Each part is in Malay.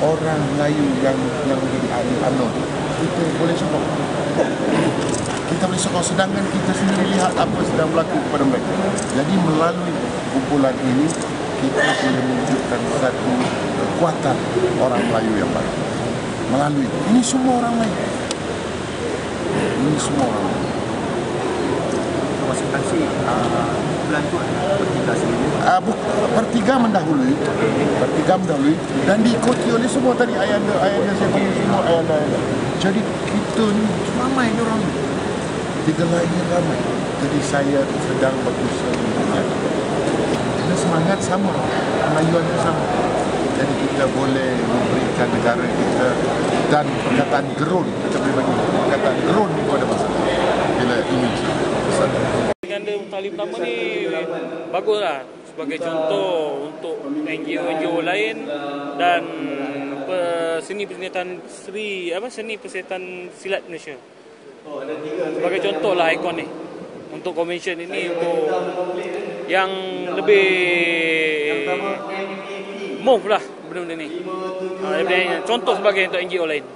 orang Melayu yang yang menjadi UMNO kita boleh sokong? Kita boleh sokong sedangkan kita sendiri lihat apa sedang berlaku kepada mereka. Jadi melalui kumpulan ini kita boleh menunjukkan satu kekuatan orang Melayu yang baru melalui. Ini semua orang Melayu. Ini semua orang Konsultasi uh, bulan sendiri? Uh, pertiga mendahului. Pertiga mendahului. Dan diikuti oleh semua tadi ayanda ayanda saya panggil semua ayanda ayanda jadi kita ni ramai ni orang. Digelar ini ramai. Jadi saya sedang berusaha kerana semangat sama. Melayuan itu sama. Jadi kita boleh memberikan negara kita dan perkataan gerun kita boleh bagi perkataan gerun kepada masyarakat bila ini besar Tali pertama ni baguslah sebagai contoh untuk NGO-NGO lain dan seni persenjataan Seri apa seni persenjataan silat Malaysia. Sebagai contoh lah ikon ni untuk convention ini untuk yang lebih move lah benda-benda ni. Ha, contoh sebagai untuk NGO lain.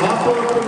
Perjuangan